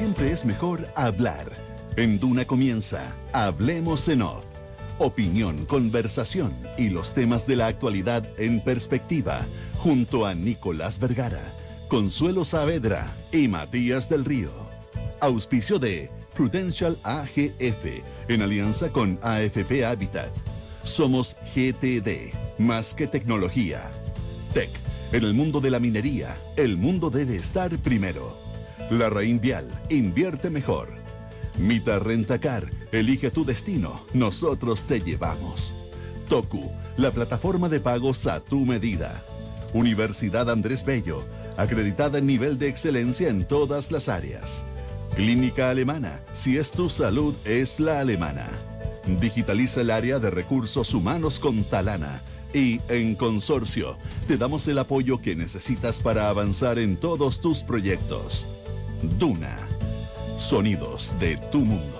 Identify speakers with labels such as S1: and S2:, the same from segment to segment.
S1: siempre es mejor hablar. En Duna comienza Hablemos en Off. Opinión, conversación y los temas de la actualidad en perspectiva, junto a Nicolás Vergara, Consuelo Saavedra y Matías del Río. Auspicio de Prudential AGF, en alianza con AFP Habitat. Somos GTD, más que tecnología. Tech, en el mundo de la minería, el mundo debe estar primero. La Raín Vial, invierte mejor. Mita Rentacar, elige tu destino, nosotros te llevamos. Toku, la plataforma de pagos a tu medida. Universidad Andrés Bello, acreditada en nivel de excelencia en todas las áreas. Clínica Alemana, si es tu salud, es la alemana. Digitaliza el área de recursos humanos con Talana. Y en Consorcio, te damos el apoyo que necesitas para avanzar en todos tus proyectos. Duna. Sonidos de tu mundo.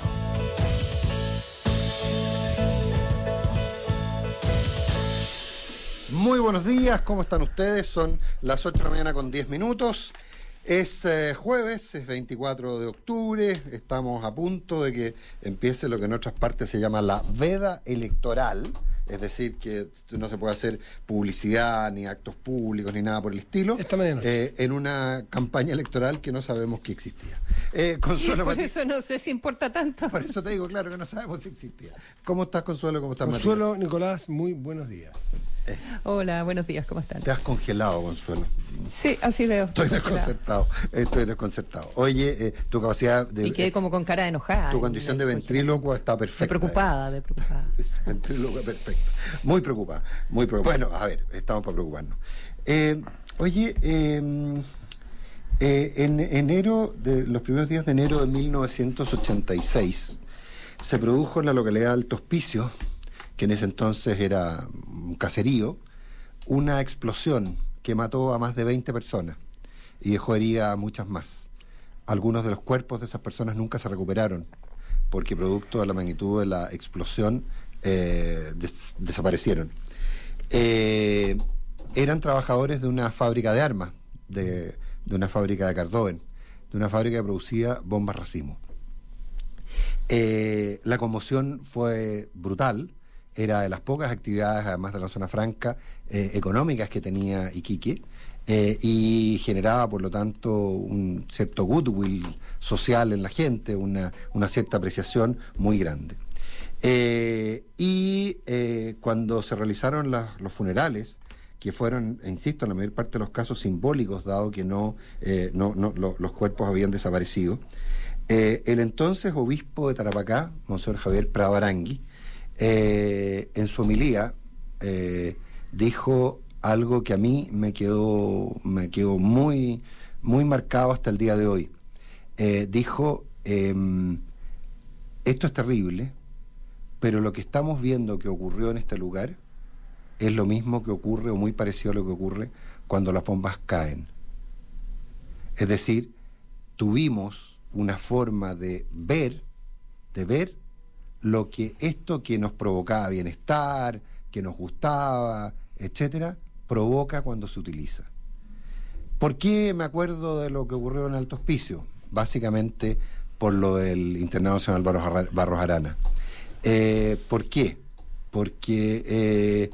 S2: Muy buenos días, ¿cómo están ustedes? Son las 8 de la mañana con 10 minutos. Es eh, jueves, es 24 de octubre, estamos a punto de que empiece lo que en otras partes se llama la veda electoral, es decir, que no se puede hacer publicidad, ni actos públicos, ni nada por el estilo, eh, en una campaña electoral que no sabemos que existía.
S3: Eh, Consuelo, por eso no sé si importa tanto.
S2: Por eso te digo, claro, que no sabemos si existía. ¿Cómo estás, Consuelo? ¿Cómo estás,
S4: Consuelo, Nicolás, muy buenos días.
S3: Hola, buenos días, ¿cómo están?
S2: Te has congelado, Consuelo.
S3: Sí, así veo.
S2: Estoy desconcertado, estoy desconcertado. Oye, eh, tu capacidad de...
S3: Y quedé como con cara de enojada.
S2: Tu condición de ventríloco está perfecta. De
S3: preocupada, de preocupada.
S2: ventríloco perfecto. Muy preocupada, muy preocupada. Bueno, a ver, estamos para preocuparnos. Eh, oye, em, eh, en enero, de los primeros días de enero de 1986, se produjo en la localidad de Alto Hospicio, que en ese entonces era un caserío, una explosión que mató a más de 20 personas y dejó herida a muchas más. Algunos de los cuerpos de esas personas nunca se recuperaron porque producto de la magnitud de la explosión eh, desaparecieron. Eh, eran trabajadores de una fábrica de armas, de, una fábrica de Cardoven, de una fábrica que producía bombas racimo. Eh, la conmoción fue brutal, era de las pocas actividades, además de la zona franca, eh, económicas que tenía Iquique, eh, y generaba, por lo tanto, un cierto goodwill social en la gente, una, cierta apreciación muy grande. Eh, y cuando se realizaron los funerales, que fueron, insisto, en la mayor parte de los casos simbólicos, dado que no, los cuerpos habían desaparecido, el entonces obispo de Tarapacá, Monseñor Javier Prado Arangui, eh, en su homilía eh, dijo algo que a mí me quedó, me quedó muy, muy marcado hasta el día de hoy. Eh, dijo, em, esto es terrible, pero lo que estamos viendo que ocurrió en este lugar es lo mismo que ocurre o muy parecido a lo que ocurre cuando las bombas caen. Es decir, tuvimos una forma de ver, de ver lo que esto que nos provocaba bienestar, que nos gustaba, etcétera, provoca cuando se utiliza. ¿Por qué me acuerdo de lo que ocurrió en Alto Hospicio? Básicamente por lo del Internado Nacional Barros Arana. Eh, ¿Por qué? Porque eh,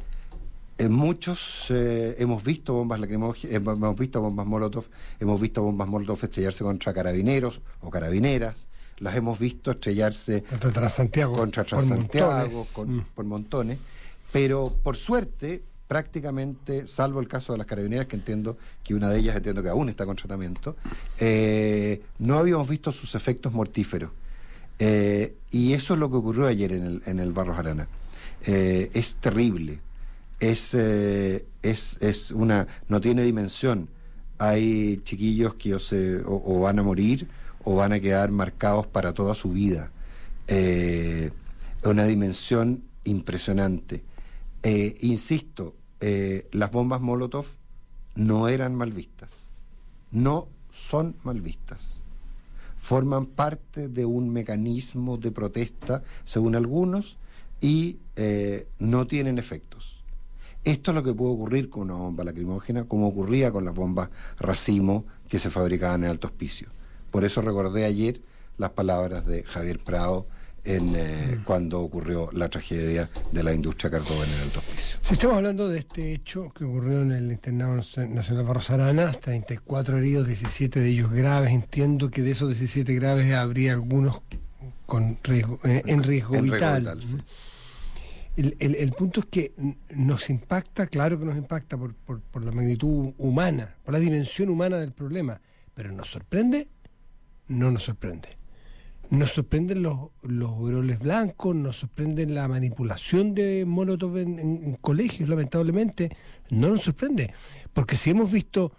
S2: en muchos eh, hemos visto bombas lacrimógenas, hemos visto bombas Molotov, hemos visto bombas Molotov estrellarse contra carabineros o carabineras, las hemos visto estrellarse
S4: contra Transantiago,
S2: contra Transantiago mm. por montones, pero por suerte prácticamente, salvo el caso de las carabineras, que entiendo que una de ellas entiendo que aún está con tratamiento, eh, no habíamos visto sus efectos mortíferos. Eh, y eso es lo que ocurrió ayer en el, en el Barros Arana. Eh, es terrible. Es, es, es una. no tiene dimensión. Hay chiquillos que o van a morir o van a quedar marcados para toda su vida. Eh, una dimensión impresionante. Eh, insisto, eh, las bombas Molotov no eran mal vistas, no son mal vistas. Forman parte de un mecanismo de protesta, según algunos, y no tienen efectos. Esto es lo que puede ocurrir con una bomba lacrimógena, como ocurría con las bombas racimo que se fabricaban en alto hospicio Por eso recordé ayer las palabras de Javier Prado en, eh, cuando ocurrió la tragedia de la industria carbón en el hospicio.
S4: Si estamos hablando de este hecho que ocurrió en el Internado Nacional Barros Arana, 34 heridos, 17 de ellos graves. Entiendo que de esos 17 graves habría algunos con riesgo, eh, en riesgo
S2: En riesgo
S4: vital.
S2: vital, sí.
S4: El, el- el punto es que nos impacta, claro que nos impacta por, por- por la magnitud humana, por la dimensión humana del problema, pero nos sorprende, no nos sorprende. Nos sorprenden los, los blancos, nos sorprende la manipulación de Molotov en, en- colegios, lamentablemente. No nos sorprende, porque si hemos visto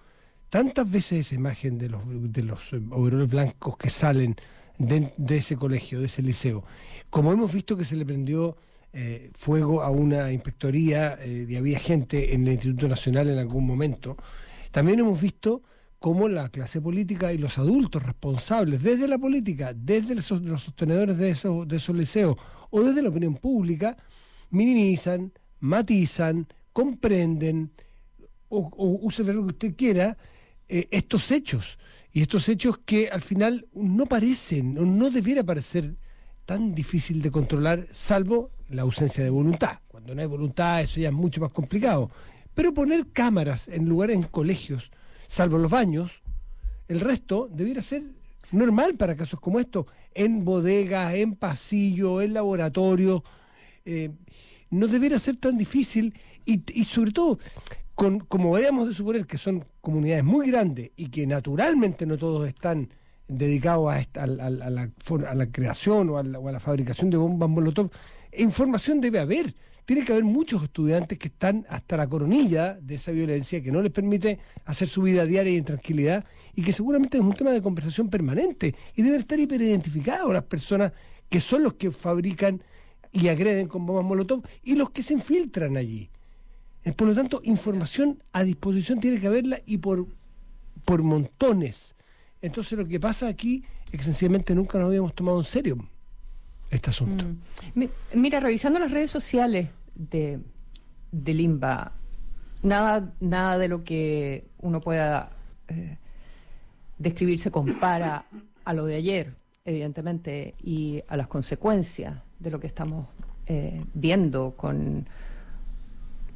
S4: tantas veces esa imagen de los, de los overoles blancos que salen de, de ese colegio, de ese liceo, como hemos visto que se le prendió eh, fuego a una inspectoría eh, y había gente en el Instituto Nacional en algún momento, también hemos visto cómo la clase política y los adultos responsables desde la política, desde los, sostenedores de esos, de esos liceos o desde la opinión pública, minimizan, matizan, comprenden o, o use verbo que usted quiera, eh, estos hechos. Y estos hechos que al final no parecen, o no debiera parecer tan difícil de controlar, salvo la ausencia de voluntad. Cuando no hay voluntad, eso ya es mucho más complicado. Pero poner cámaras en lugares, en colegios, salvo los baños, el resto debiera ser normal para casos como estos, en bodegas, en pasillo, en laboratorio. eh, no debiera ser tan difícil y, y sobre todo, con, como debemos de suponer que son comunidades muy grandes y que naturalmente no todos están dedicados a, a la, creación o a la, o a la fabricación de bombas Molotov, información debe haber. Tiene que haber muchos estudiantes que están hasta la coronilla de esa violencia que no les permite hacer su vida diaria y en tranquilidad y que seguramente es un tema de conversación permanente y deben estar hiperidentificados las personas que son los que fabrican y agreden con bombas Molotov y los que se infiltran allí. Eh, Por lo tanto, información a disposición tiene que haberla y por, por montones. Entonces lo que pasa aquí es que sencillamente nunca nos habíamos tomado en serio este asunto.
S3: Mm. Mi- Mira, revisando las redes sociales de, de Limba, nada, nada de lo que uno pueda eh, describir se compara a lo de ayer, evidentemente, y a las consecuencias de lo que estamos eh, viendo con,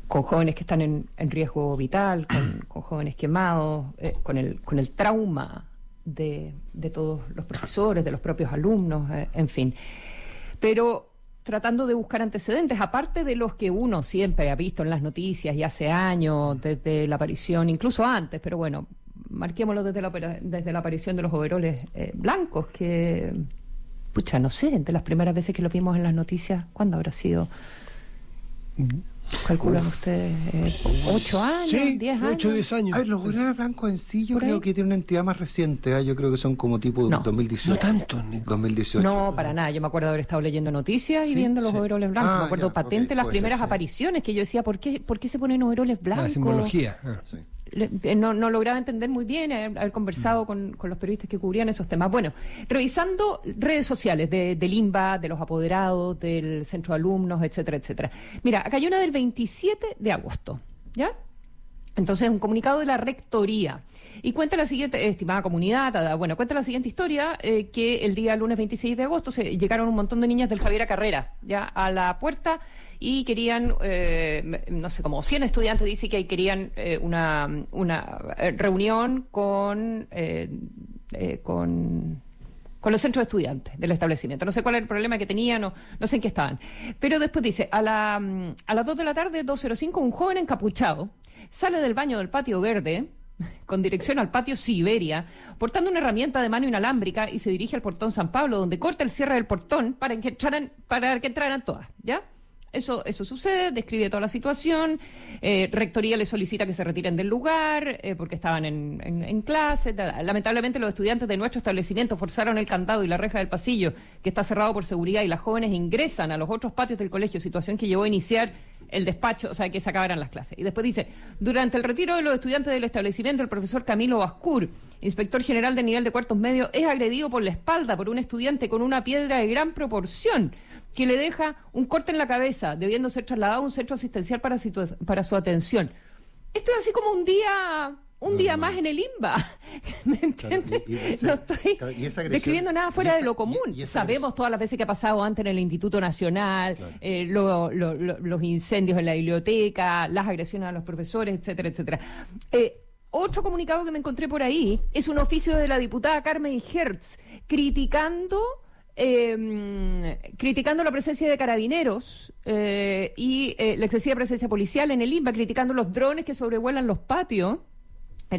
S3: con jóvenes que están en, en riesgo vital, con, con jóvenes quemados, eh, con, el, con el trauma de, de todos los profesores, de los propios alumnos, eh, en fin. Pero tratando de buscar antecedentes, aparte de los que uno siempre ha visto en las noticias y hace años, desde la aparición, incluso antes, pero bueno, marquémoslo desde la, desde la aparición de los overoles eh, blancos, que, pucha, no sé, de las primeras veces que lo vimos en las noticias, ¿cuándo habrá sido? ¿Calculan ustedes? eh, ¿Ocho años?
S4: Sí,
S3: ¿Diez años?
S4: 8 o 10 años.
S2: A ver, los overoles blancos en sí yo
S3: ¿Por
S2: creo
S3: ahí?
S2: que tiene una entidad más reciente, ¿ah? yo creo que son como tipo
S3: No.
S2: 2018.
S4: No tanto, Nico.
S2: 2018.
S3: No, para nada. Yo me acuerdo de haber estado leyendo noticias y viendo los
S2: sí.
S3: overoles blancos.
S2: Ah,
S3: me acuerdo
S2: ya,
S3: patente las
S2: ser,
S3: primeras
S2: sí.
S3: apariciones que yo decía, ¿por qué, ¿por qué se ponen overoles blancos?
S4: La simbología. ah.
S2: Sí.
S3: Eh, no, no lograba entender muy bien, haber, haber conversado con, con los periodistas que cubrían esos temas. Bueno, revisando redes sociales de, del INBA, de los apoderados, del centro de alumnos, etcétera, etcétera. Mira, acá hay una del 27 de agosto, ¿ya? Entonces, un comunicado de la rectoría. Y cuenta la siguiente, estimada comunidad, bueno, cuenta la siguiente historia, eh, que el día lunes 26 de agosto se llegaron un montón de niñas del Javiera Carrera, ya, a la puerta y querían, eh, no sé, como 100 estudiantes, dice que querían eh, una, una eh, reunión con, eh, con con los centros de estudiantes del establecimiento. No sé cuál era el problema que tenían, no, no sé en qué estaban. Pero después dice, a, la, a las 2 de la tarde, 2.05, un joven encapuchado sale del baño del patio verde con dirección al patio Siberia, portando una herramienta de mano inalámbrica y se dirige al portón San Pablo, donde corta el cierre del portón para que entraran, para que entraran todas, ¿ya? Eso, eso sucede, describe toda la situación. eh, rectoría le solicita que se retiren del lugar eh, porque estaban en, en, en clase. ta- Lamentablemente, los estudiantes de nuestro establecimiento forzaron el candado y la reja del pasillo, que está cerrado por seguridad, y las jóvenes ingresan a los otros patios del colegio, situación que llevó a iniciar el despacho, o sea, que se acabaran las clases. Y después dice, durante el retiro de los estudiantes del establecimiento, el profesor Camilo Bascur, inspector general de nivel de cuartos medios, es agredido por la espalda por un estudiante con una piedra de gran proporción que le deja un corte en la cabeza, debiendo ser trasladado a un centro asistencial para, para su atención. Esto es así como un día un día más en el IMBA. ¿Me entiendes? no estoy describiendo nada fuera de lo común. Sabemos todas las veces que ha pasado antes en el Instituto Nacional, eh, los incendios en la biblioteca, las agresiones a los profesores, etcétera, etcétera. Eh, otro comunicado que me encontré por ahí es un oficio de la diputada Carmen Hertz criticando eh, criticando la presencia de carabineros eh, y eh, la excesiva presencia policial en el INBA, criticando los drones que sobrevuelan los patios.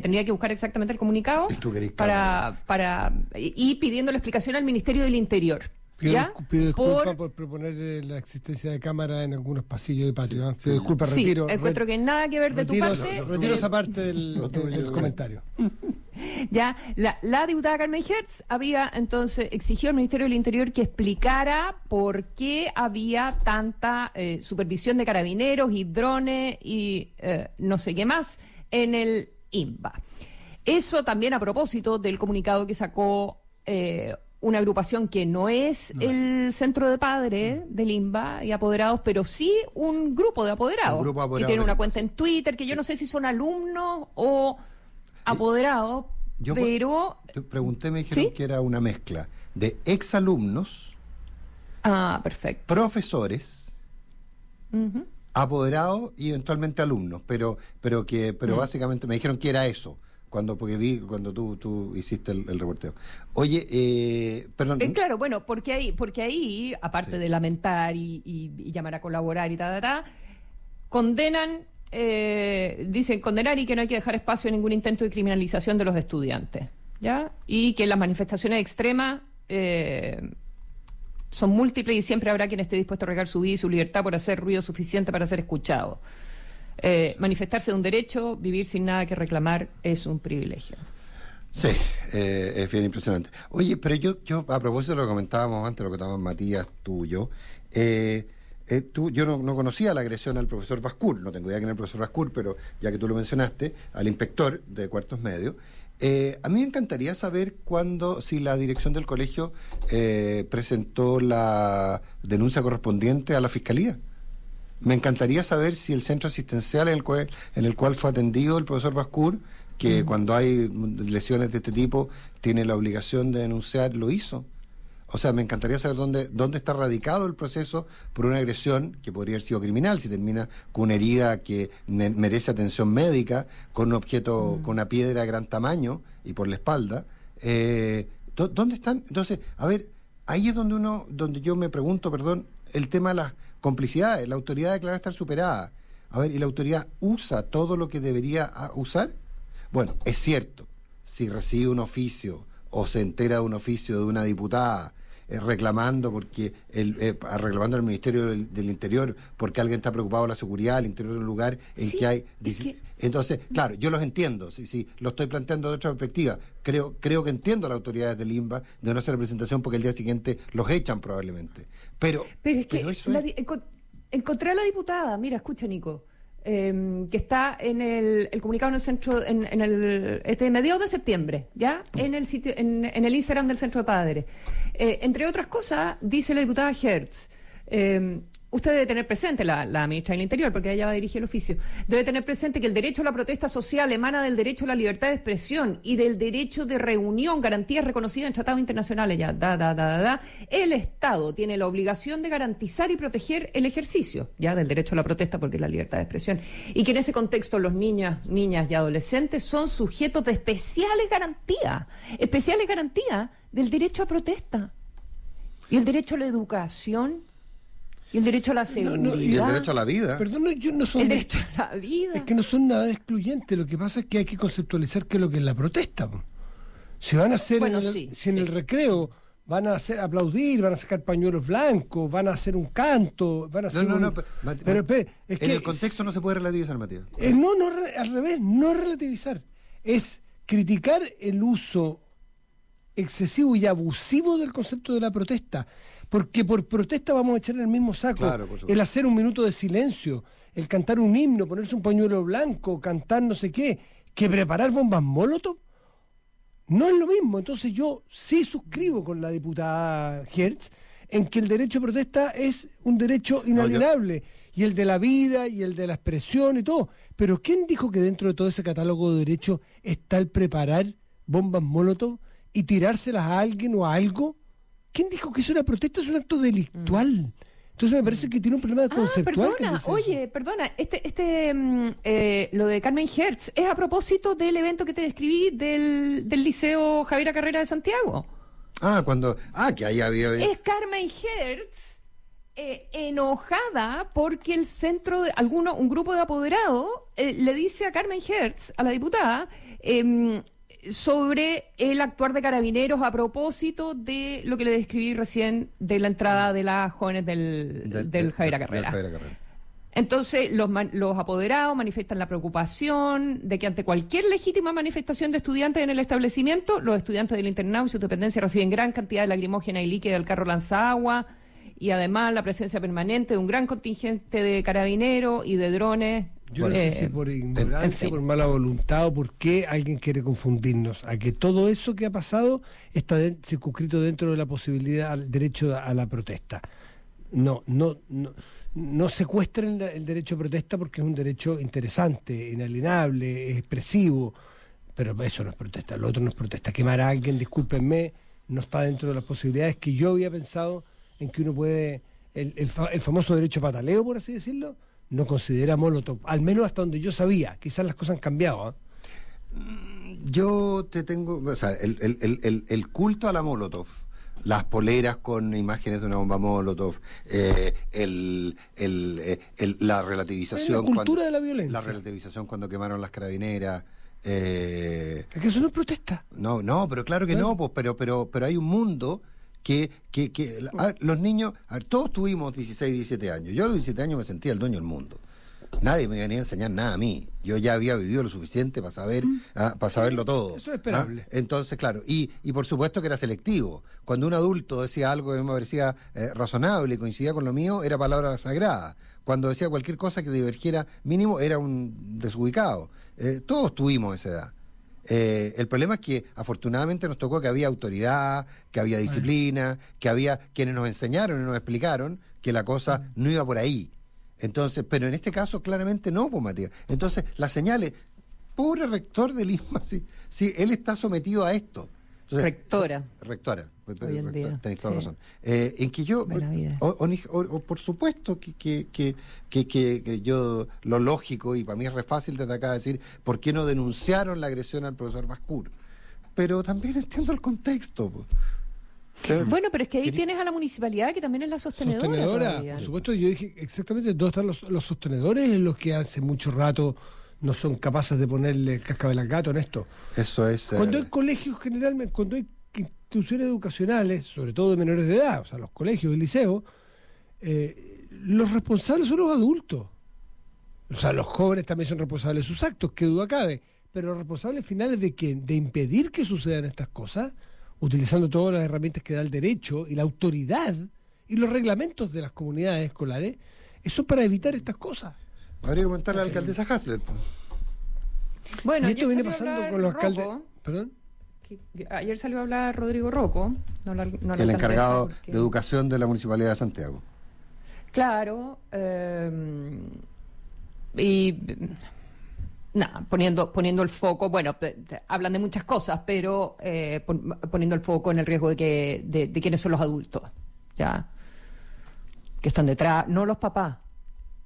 S3: Tendría que buscar exactamente el comunicado para, para y pidiendo la explicación al Ministerio del Interior.
S4: Pido, disculpas por, proponer eh, la existencia de cámara en algunos pasillos de patio. ¿eh? Sí, disculpa, retiro.
S3: encuentro que nada que ver de tu parte.
S4: Retiro esa parte del, comentario.
S3: ya, la, diputada Carmen Hertz había entonces exigido al Ministerio del Interior que explicara por qué había tanta eh, supervisión de carabineros y drones y no sé qué más en el INBA. Eso también a propósito del comunicado que sacó una agrupación que no es el centro de padres del INBA y apoderados, pero sí un grupo de apoderados. que tiene una cuenta en Twitter, que yo no sé si son alumnos o apoderados, pero...
S2: Yo pregunté, me dijeron que era una mezcla de exalumnos,
S3: ah, perfecto.
S2: profesores, apoderados y eventualmente alumnos, pero, pero que pero mm. básicamente me dijeron que era eso cuando porque vi cuando tú, tú hiciste el, reporteo. Oye, eh, perdón.
S3: Eh, claro, bueno, porque ahí, porque ahí aparte de lamentar y, llamar a colaborar y tal, ta, condenan, eh, dicen condenar y que no hay que dejar espacio a ningún intento de criminalización de los estudiantes, ¿ya? Y que las manifestaciones extremas eh, son múltiples y siempre habrá quien esté dispuesto a regar su vida y su libertad por hacer ruido suficiente para ser escuchado. Eh, manifestarse de un derecho, vivir sin nada que reclamar es un privilegio.
S2: Sí, eh, es bien impresionante. Oye, pero yo, yo a propósito de lo que comentábamos antes, lo que estaba Matías, tú y yo, eh, tú, yo no, conocía la agresión al profesor Vascur, no tengo idea quién es el profesor Vascur, pero ya que tú lo mencionaste, al inspector de cuartos medios, a mí me encantaría saber cuándo, si la dirección del colegio presentó la denuncia correspondiente a la fiscalía. Me encantaría saber si el centro asistencial en el cual, en el cual fue atendido el profesor Bascur, que cuando hay lesiones de este tipo tiene la obligación de denunciar, lo hizo. O sea, me encantaría saber dónde, dónde está radicado el proceso por una agresión que podría haber sido criminal, si termina con una herida que merece atención médica, con un objeto, con una piedra de gran tamaño y por la espalda. Eh, ¿Dónde están? Entonces, a ver, ahí es donde uno, donde yo me pregunto, perdón, el tema de las complicidades. La autoridad declara estar superada. A ver, ¿y la autoridad usa todo lo que debería ah, usar? Bueno, es cierto, si recibe un oficio o se entera de un oficio de una diputada eh, reclamando porque el, eh, reclamando al Ministerio del, Interior porque alguien está preocupado por la seguridad al interior de un lugar en que hay entonces claro yo los entiendo sí sí lo estoy planteando de otra perspectiva. Creo creo que entiendo a las autoridades del INBA de no hacer representación porque el día siguiente los echan probablemente. Pero
S3: pero es que encontré a la diputada. Mira escucha Nico Em, que está en el, comunicado en el centro, en, el este mediados de septiembre, ya en el sitio, en, el Instagram del Centro de Padres. Eh, entre otras cosas, dice la diputada Hertz. Em, usted debe tener presente, la, ministra del Interior, porque ella va a dirigir el oficio, debe tener presente que el derecho a la protesta social emana del derecho a la libertad de expresión y del derecho de reunión, garantías reconocidas en tratados internacionales. Ya, da, da, da, da, El Estado tiene la obligación de garantizar y proteger el ejercicio, ya, del derecho a la protesta, porque es la libertad de expresión. Y que en ese contexto los niñas, niñas y adolescentes son sujetos de especiales garantías, especiales garantías del derecho a protesta. Y el derecho a la educación y el derecho a la seguridad.
S2: y el derecho a la vida.
S4: Perdón, yo no son.
S3: El derecho a la vida.
S4: Es que no son nada excluyentes. Lo que pasa es que hay que conceptualizar qué es lo que es la protesta. Si van a hacer. en el, si en el recreo van a hacer aplaudir, van a sacar pañuelos blancos, van a hacer un canto, van a hacer. No, no, no.
S2: pero, es en el contexto no se puede relativizar, Matías.
S4: Eh, no, no, al revés, no relativizar. Es criticar el uso excesivo y abusivo del concepto de la protesta porque por protesta vamos a echar en el mismo saco. el hacer un minuto de silencio, el cantar un himno, ponerse un pañuelo blanco, cantar no sé qué, que preparar bombas molotov, no es lo mismo. Entonces yo sí suscribo con la diputada Hertz en que el derecho a protesta es un derecho inalienable. y el de la vida y el de la expresión y todo. Pero ¿quién dijo que dentro de todo ese catálogo de derechos está el preparar bombas molotov y tirárselas a alguien o a algo? ¿Quién dijo que es una protesta? Es un acto delictual. Entonces me parece que tiene un problema
S3: Ah,
S4: conceptual.
S3: perdona, oye, perdona, este, este, mm, eh, lo de Carmen Hertz es a propósito del evento que te describí del, del Liceo Javiera Carrera de Santiago.
S2: Ah, cuando. Ah, que ahí había.
S3: Es Carmen Hertz eh, enojada porque el centro de alguno, un grupo de apoderados eh, le dice a Carmen Hertz, a la diputada, em, sobre el actuar de carabineros a propósito de lo que le describí recién de la entrada de las jóvenes del, del,
S2: del-
S3: Carrera.
S2: del Javiera Carrera.
S3: Entonces, los, los apoderados manifiestan la preocupación de que ante cualquier legítima manifestación de estudiantes en el establecimiento, los estudiantes del internado y su dependencia reciben gran cantidad de lacrimógena y líquida del carro lanzagua y además la presencia permanente de un gran contingente de carabineros y de drones.
S4: Yo no
S3: Eh,
S4: sé si por ignorancia,
S3: en fin.
S4: por mala voluntad o por qué alguien quiere confundirnos. A que todo eso que ha pasado está de- circunscrito dentro de la posibilidad, al derecho a la protesta. No, no, no, no secuestren la- el derecho a protesta porque es un derecho interesante, inalienable, es expresivo. Pero eso no es protesta, lo otro no es protesta. Quemar a alguien, discúlpenme, no está dentro de las posibilidades que yo había pensado en que uno puede. El, el fa- el famoso derecho a pataleo, por así decirlo, no considera Molotov, al menos hasta donde yo sabía. Quizás las cosas han cambiado. ¿ah?
S2: Yo te tengo, o sea, el, el- el- el- culto a la Molotov, las poleras con imágenes de una bomba Molotov, eh, el, el- eh, el- la relativización.
S4: La cultura
S2: cuando-
S4: de la violencia.
S2: La relativización cuando quemaron las carabineras. eh,
S4: Es que eso no es protesta.
S2: no, no, pero claro que no, pues, pero, pero, pero hay un mundo que, que, que ver, los niños, a ver, todos tuvimos 16, 17 años. Yo a los 17 años me sentía el dueño del mundo. Nadie me venía a enseñar nada a mí. Yo ya había vivido lo suficiente para saber, ah, para saberlo todo.
S4: Eso es esperable.
S2: ¿ah? Entonces, claro, y, y por supuesto que era selectivo. Cuando un adulto decía algo que me parecía eh, razonable y coincidía con lo mío, era palabra sagrada. Cuando decía cualquier cosa que divergiera mínimo, era un desubicado. Eh, todos tuvimos esa edad. Eh, el problema es que afortunadamente nos tocó que había autoridad, que había disciplina, que había quienes nos enseñaron y nos explicaron que la cosa no iba por ahí. Entonces, pero en este caso claramente no, pues Matías. Entonces, las señales, pobre rector del ISMA, sí, sí, él está sometido a esto. Entonces,
S3: Rectora.
S2: Rectora, pues,
S3: Hoy en día,
S2: tenéis toda
S3: sí.
S2: razón. Eh, en que yo,
S3: De la vida.
S2: o- o- o- o por supuesto que, que, que, que, que- que yo, lo lógico, y para mí es re fácil desde acá decir, ¿por qué no denunciaron la agresión al profesor Bascur? Pero también entiendo el contexto.
S3: Bueno, pero es que ahí tienes a la municipalidad que también es la sostenedora.
S4: Sostenedora,
S3: todavía.
S4: por supuesto, yo dije exactamente dónde están los, los sostenedores, los que hace mucho rato no son capaces de ponerle el cascabel al gato en esto.
S2: Eso es. eh,
S4: Cuando hay colegios generalmente, cuando hay instituciones educacionales, sobre todo de menores de edad, o sea, los colegios y liceos, eh, los responsables son los adultos. O sea, los jóvenes también son responsables de sus actos, que duda cabe. Pero los responsables finales de que de impedir que sucedan estas cosas, utilizando todas las herramientas que da el derecho y la autoridad y los reglamentos de las comunidades escolares, eso para evitar estas cosas.
S2: Habría que comentarle a la alcaldesa Hasler. pues.
S3: Bueno,
S4: y esto
S3: ayer
S4: viene
S3: salió a
S4: pasando con los alcaldes.
S3: Rocco,
S4: ¿Perdón?
S3: que- que ayer salió a hablar Rodrigo Rocco. No no
S2: el encargado
S3: porque-
S2: de educación de la Municipalidad de Santiago.
S3: Claro. eh, y. Nada, poniendo, poniendo el foco, bueno, hablan de muchas cosas, pero eh, pon- poniendo el foco en el riesgo de que de, de quiénes son los adultos, ya, que están detrás, no los papás,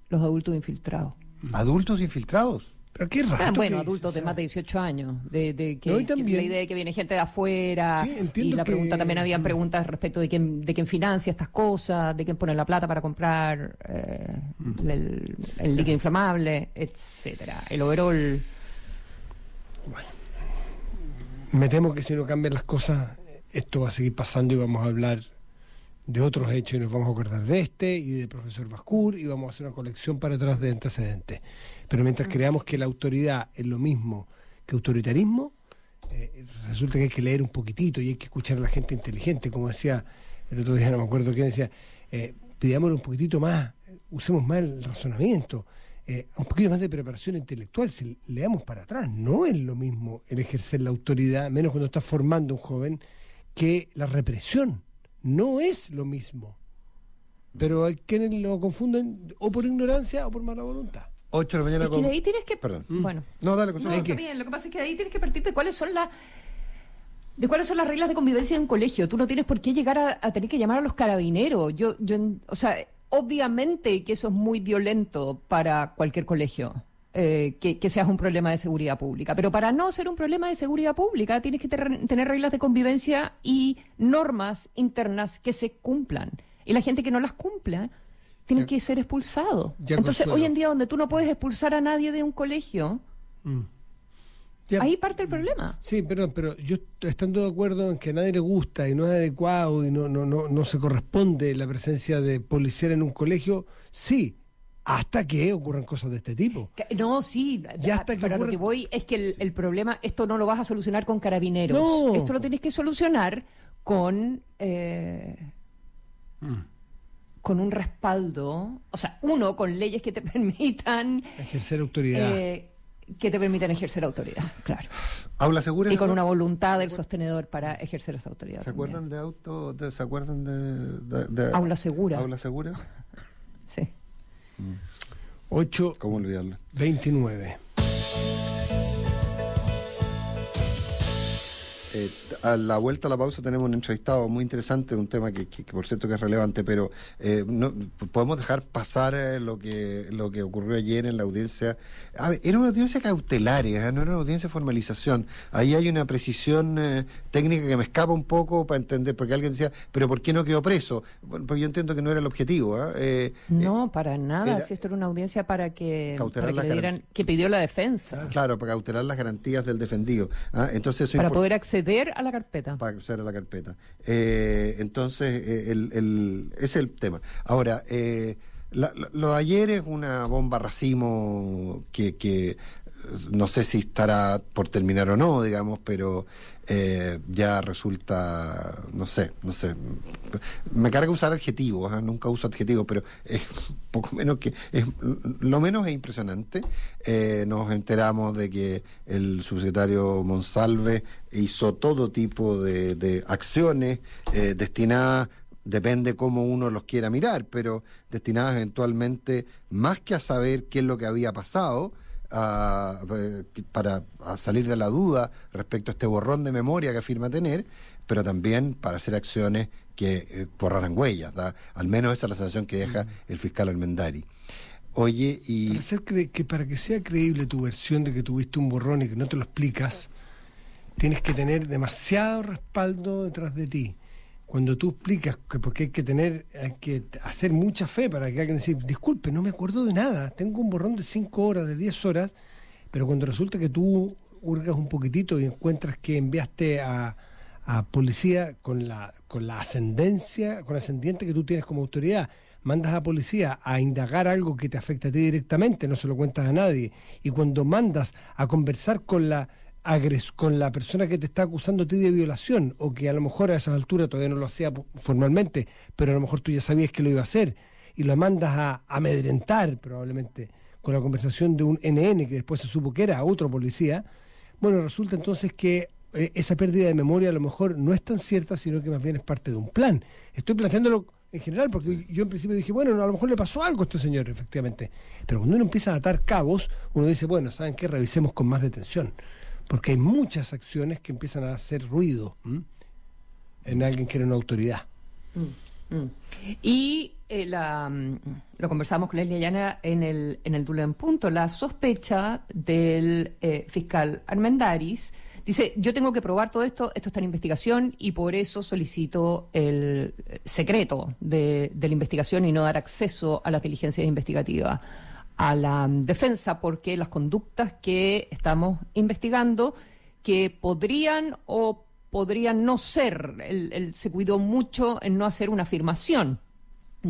S3: los adultos infiltrados.
S2: Adultos infiltrados.
S4: Pero qué raro.
S3: Ah, bueno, adultos de más de 18 años, de, de que,
S4: No, y
S3: que
S4: también-
S3: la idea de que viene gente de afuera,
S4: Sí, entiendo
S3: y la
S4: que-
S3: pregunta también habían preguntas respecto de quién, de quién financia estas cosas, de quién pone la plata para comprar eh, el, el líquido inflamable, etcétera, el overall.
S4: Me temo que si no cambian las cosas, esto va a seguir pasando y vamos a hablar de otros hechos y nos vamos a acordar de este y del profesor Bascur y vamos a hacer una colección para atrás de antecedentes. Pero mientras creamos que la autoridad es lo mismo que autoritarismo, eh, resulta que hay que leer un poquitito y hay que escuchar a la gente inteligente, como decía el otro día, no me acuerdo quién decía, eh, pidámosle un poquitito más, usemos más el razonamiento, eh, un poquito más de preparación intelectual, si leamos para atrás, no es lo mismo el ejercer la autoridad, menos cuando estás formando un joven, que la represión, no es lo mismo. pero hay quienes lo confunden o por ignorancia o por mala voluntad.
S2: 8 de la mañana
S3: Es que
S2: con...
S3: de ahí tienes que.
S2: Perdón.
S3: Bueno.
S2: No, dale,
S3: No, está bien. Lo que pasa es que de ahí tienes que partir de cuáles son las. De cuáles son las reglas de convivencia en un colegio. Tú no tienes por qué llegar a, a tener que llamar a los carabineros. Yo, yo, o sea, obviamente que eso es muy violento para cualquier colegio. Eh, que, que seas un problema de seguridad pública. Pero para no ser un problema de seguridad pública, tienes que ter- tener reglas de convivencia y normas internas que se cumplan. Y la gente que no las cumpla tiene
S4: Ya-
S3: que ser expulsado. Entonces,
S4: Consuelo.
S3: hoy en día, donde tú no puedes expulsar a nadie de un colegio,
S4: Ya,
S3: ahí parte el problema.
S4: Sí, perdón, pero yo estando de acuerdo en que a nadie le gusta y no es adecuado y no, no, no, no se corresponde la presencia de policía en un colegio, sí, hasta que ocurran cosas de este tipo.
S3: No, sí,
S4: Y hasta que
S3: pero a lo que voy es que el, el problema, esto no lo vas a solucionar con carabineros.
S4: No.
S3: Esto lo tienes que solucionar con, eh, con un respaldo, o sea, uno, con leyes que te permitan,
S4: Ejercer autoridad.
S3: eh, que te permitan ejercer autoridad, claro.
S2: Aula segura.
S3: Y con una voluntad del sostenedor para ejercer esa autoridad.
S2: ¿Se
S3: también.
S2: acuerdan de auto? de- ¿Se acuerdan de, de- de-
S3: Aula segura.
S2: Aula segura.
S3: Sí.
S4: 8.29.
S2: ¿Cómo olvidarlo? Eh, a la vuelta a la pausa tenemos un entrevistado muy interesante, un tema que, que- que por cierto que es relevante, pero eh, no podemos dejar pasar eh, lo que lo que ocurrió ayer en la audiencia. A ver, era una audiencia cautelaria, no era una audiencia de formalización. Ahí hay una precisión técnica que me escapa un poco para entender, porque alguien decía, pero ¿por qué no quedó preso? Bueno, porque yo entiendo que no era el objetivo. ¿eh? Eh,
S3: No, para nada.
S2: era-
S3: si esto era una audiencia para que, para que dieran, que pidió la defensa,
S2: Claro, para cautelar las garantías del defendido. ¿ah? Entonces
S3: para poder acceder a la carpeta.
S2: para acceder a la carpeta. Eh, entonces, eh, el, el- ese es el tema. Ahora, la- lo de ayer es una bomba racimo que, que no sé si estará por terminar o no, digamos, pero eh, ya resulta, no sé, no sé. Me carga usar adjetivos, ¿ah? nunca uso adjetivos, pero es poco menos que, es, lo menos es impresionante. Eh, nos enteramos de que el subsecretario Monsalve hizo todo tipo de, de acciones eh, destinadas depende cómo uno los quiera mirar, pero destinadas eventualmente más que a saber qué es lo que había pasado, a- eh, para a salir de la duda respecto a este borrón de memoria que afirma tener, pero también para hacer acciones que eh, borraran huellas. ¿da? Al menos esa es la sensación que deja el fiscal Almendari. Oye, y
S4: Para, hacer cre- que para que sea creíble tu versión de que tuviste un borrón y que no te lo explicas, tienes que tener demasiado respaldo detrás de ti. Cuando tú explicas que porque hay que tener, hay que hacer mucha fe para que alguien decir, disculpe, no me acuerdo de nada, tengo un borrón de 5 horas, de 10 horas, pero cuando resulta que tú hurgas un poquitito y encuentras que enviaste a, a policía con la, con la ascendencia, con ascendiente que tú tienes como autoridad, mandas a policía a indagar algo que te afecta a ti directamente, no se lo cuentas a nadie, y cuando mandas a conversar con la agres con la persona que te está acusando a ti de violación, o que a lo mejor a esas alturas todavía no lo hacía formalmente, pero a lo mejor tú ya sabías que lo iba a hacer, y lo mandas a amedrentar probablemente con la conversación de un NN que después se supo que era otro policía, bueno, resulta entonces que eh, esa pérdida de memoria a lo mejor no es tan cierta, sino que más bien es parte de un plan. Estoy planteándolo en general, porque yo en principio dije, bueno, no, a lo mejor le pasó algo a este señor, efectivamente. Pero cuando uno empieza a atar cabos, uno dice, bueno, ¿saben qué? Revisemos con más detención. Porque hay muchas acciones que empiezan a hacer ruido en alguien que era una autoridad.
S3: Mm. Y eh, la, mm, lo conversamos con Leslie Llana en el, en el Dula en Punto. La sospecha del eh, fiscal Armendaris dice: Yo tengo que probar todo esto, esto está en investigación y por eso solicito el eh, secreto de, de la investigación y no dar acceso a las diligencias investigativas a la defensa, porque las conductas que estamos investigando que podrían o podrían no ser. Él, él se cuidó mucho en no hacer una afirmación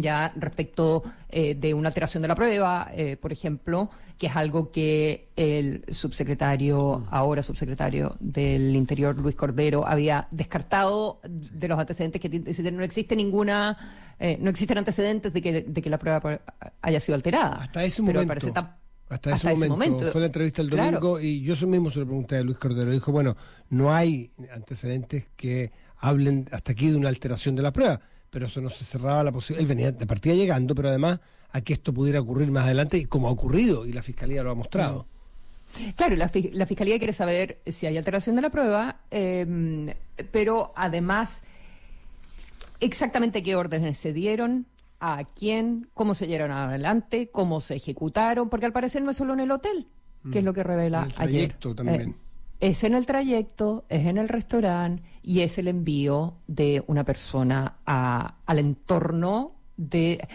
S3: ya respecto eh, de una alteración de la prueba, eh, por ejemplo, que es algo que el subsecretario, ahora subsecretario del Interior, Luis Cordero, había descartado de los antecedentes que tiene. No existe ninguna, eh, no existen antecedentes de que, de que la prueba haya sido alterada.
S4: Hasta ese
S3: Pero al
S4: momento.
S3: parecer tam-
S4: hasta, ese, momento. Fue la entrevista el
S3: Claro.
S4: domingo y yo eso mismo se lo pregunté a Luis Cordero. Dijo, bueno, no hay antecedentes que hablen hasta aquí de una alteración de la prueba. Pero eso no se cerraba la posibilidad. Él venía de partida llegando, pero además a que esto pudiera ocurrir más adelante, y como ha ocurrido, y la Fiscalía lo ha mostrado.
S3: Claro, la, fi- la Fiscalía quiere saber si hay alteración de la prueba, eh, pero además exactamente qué órdenes se dieron, a quién, cómo se llevaron adelante, cómo se ejecutaron, porque al parecer no es solo en el hotel, que es lo que revela
S4: el
S3: ayer.
S4: también.
S3: Eh, es en el trayecto, es en el restaurante y es el envío de una persona a- al entorno de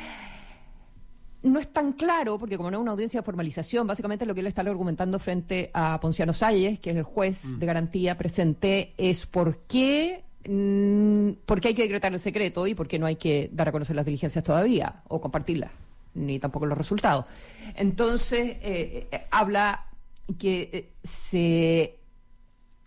S3: no es tan claro, porque como no es una audiencia de formalización, básicamente lo que él está argumentando frente a Ponciano Salles, que es el juez de garantía presente, es por qué, mm, por qué hay que decretar el secreto y por qué no hay que dar a conocer las diligencias todavía o compartirlas, ni tampoco los resultados. Entonces, eh, eh, habla que eh, se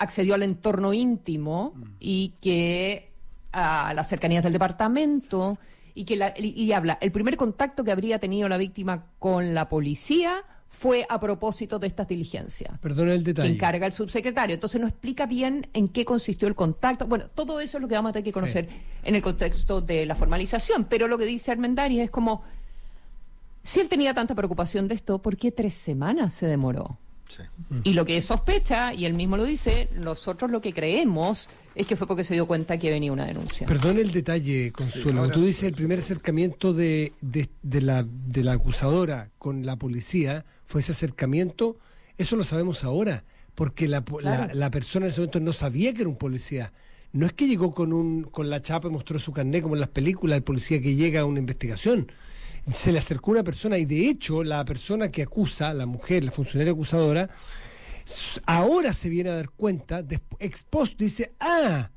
S3: accedió al entorno íntimo y que a las cercanías del departamento y que la- y, y habla el primer contacto que habría tenido la víctima con la policía fue a propósito de estas diligencias
S4: Perdona el
S3: que
S4: detalle.
S3: encarga el subsecretario. Entonces no explica bien en qué consistió el contacto. Bueno, todo eso es lo que vamos a tener que conocer en el contexto de la formalización. Pero lo que dice Armendáriz es como, si él tenía tanta preocupación de esto, ¿por qué tres semanas se demoró?
S2: Sí.
S3: Y lo que sospecha, y él mismo lo dice, nosotros lo que creemos es que fue porque se dio cuenta que venía una denuncia.
S4: Perdón el detalle, Consuelo.
S2: ahora-
S4: Tú dices el primer acercamiento de, de, de la, de la acusadora con la policía fue ese acercamiento. Eso lo sabemos ahora, porque la, po- la- la persona en ese momento no sabía que era un policía. No es que llegó con, un, con la chapa y mostró su carnet como en las películas, el policía que llega a una investigación. Se le acercó una persona y de hecho la persona que acusa, la mujer, la funcionaria acusadora, ahora se viene a dar cuenta, ex post dice, ah,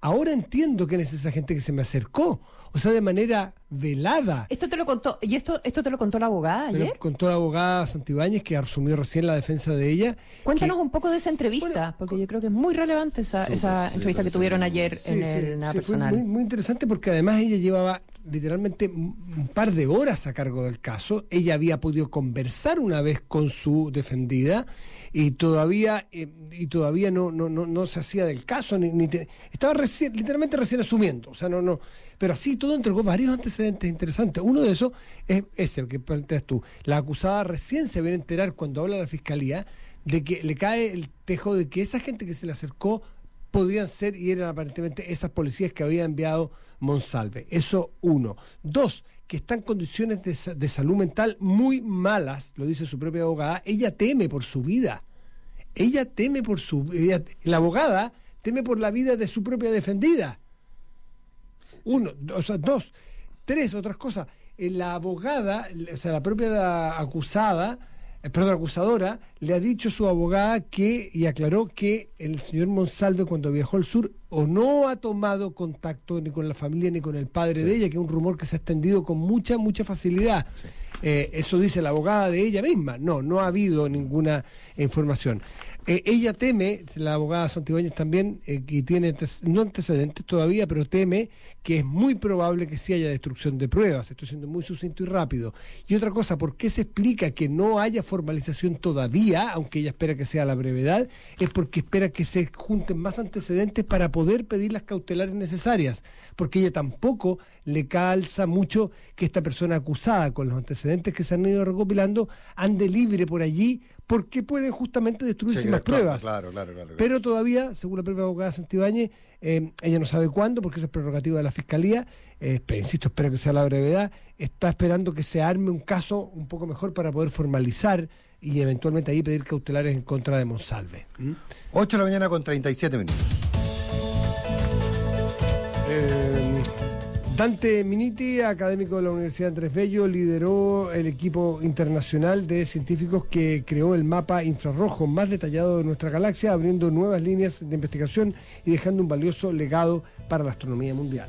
S4: ahora entiendo quién es esa gente que se me acercó. O sea, de manera velada.
S3: Esto te lo contó, y esto, esto te lo contó la abogada
S4: Me lo
S3: ayer.
S4: contó la abogada Santibáñez, que asumió recién la defensa de ella.
S3: Cuéntanos
S4: que-
S3: un poco de esa entrevista,
S4: Bueno,
S3: porque yo creo que es muy relevante esa, esa entrevista que tuvieron ayer en el nada
S4: fue
S3: personal.
S4: muy, muy interesante porque además ella llevaba literalmente un par de horas a cargo del caso. Ella había podido conversar una vez con su defendida y todavía eh, y todavía no, no, no, no se hacía del caso ni, estaba recién, literalmente recién asumiendo. O sea, no, no. Pero así todo entregó varios antecedentes interesantes. Uno de esos es ese que planteas tú. La acusada recién se viene a enterar cuando habla la fiscalía de que le cae el tejo de que esa gente que se le acercó podían ser y eran aparentemente esas policías que había enviado Monsalve. Eso uno. Dos, que está en condiciones de, de salud mental muy malas, lo dice su propia abogada. Ella teme por su vida. Ella teme por su ella- La abogada teme por la vida de su propia defendida. Uno, o sea, dos. Tres, otras cosas. Eh, La abogada, o sea, la propia acusada, perdón, acusadora, le ha dicho a su abogada que, y aclaró que el señor Monsalve cuando viajó al sur o no ha tomado contacto ni con la familia ni con el padre de ella, que es un rumor que se ha extendido con mucha, mucha facilidad. Eh, eso dice la abogada de ella misma. No, no ha habido ninguna información. Eh, ella teme, la abogada Santibáñez también, eh, y tiene no antecedentes todavía, pero teme que es muy probable que sí haya destrucción de pruebas. Estoy siendo muy sucinto y rápido. Y otra cosa, ¿por qué se explica que no haya formalización todavía, aunque ella espera que sea la brevedad? Es porque espera que se junten más antecedentes para poder pedir las cautelares necesarias, porque ella tampoco le calza mucho que esta persona acusada, con los antecedentes que se han ido recopilando, ande libre por allí, porque puede justamente destruirse
S2: actuando,
S4: pruebas.
S2: Claro, claro, claro. claro.
S4: Pero todavía, según la propia abogada Santibáñez, eh, ella no sabe cuándo, porque eso es prerrogativa de la Fiscalía, eh, pero insisto, espero que sea la brevedad, está esperando que se arme un caso un poco mejor para poder formalizar y eventualmente ahí pedir cautelares en contra de Monsalve. ¿Mm?
S2: 8 de la mañana con 37 minutos.
S4: Dante Miniti, académico de la Universidad Andrés Bello, lideró el equipo internacional de científicos que creó el mapa infrarrojo más detallado de nuestra galaxia, abriendo nuevas líneas de investigación y dejando un valioso legado para la astronomía mundial.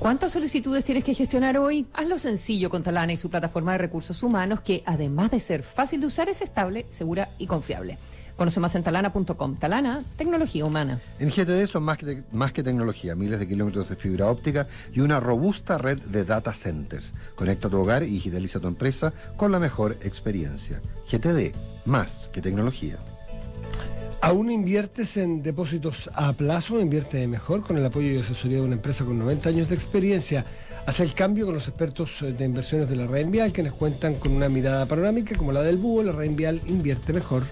S3: ¿Cuántas solicitudes tienes que gestionar hoy? Hazlo sencillo con Talana y su plataforma de recursos humanos que, además de ser fácil de usar, es estable, segura y confiable. Conoce más en talana.com. Talana, tecnología humana.
S2: En GTD son más que, te- más que tecnología, miles de kilómetros de fibra óptica y una robusta red de data centers. Conecta tu hogar y digitaliza tu empresa con la mejor experiencia. GTD, más que tecnología.
S4: ¿Aún inviertes en depósitos a plazo? Invierte mejor con el apoyo y asesoría de una empresa con 90 años de experiencia. Hace el cambio con los expertos de inversiones de la red Vial, quienes cuentan con una mirada panorámica como la del búho. La red Vial invierte mejor.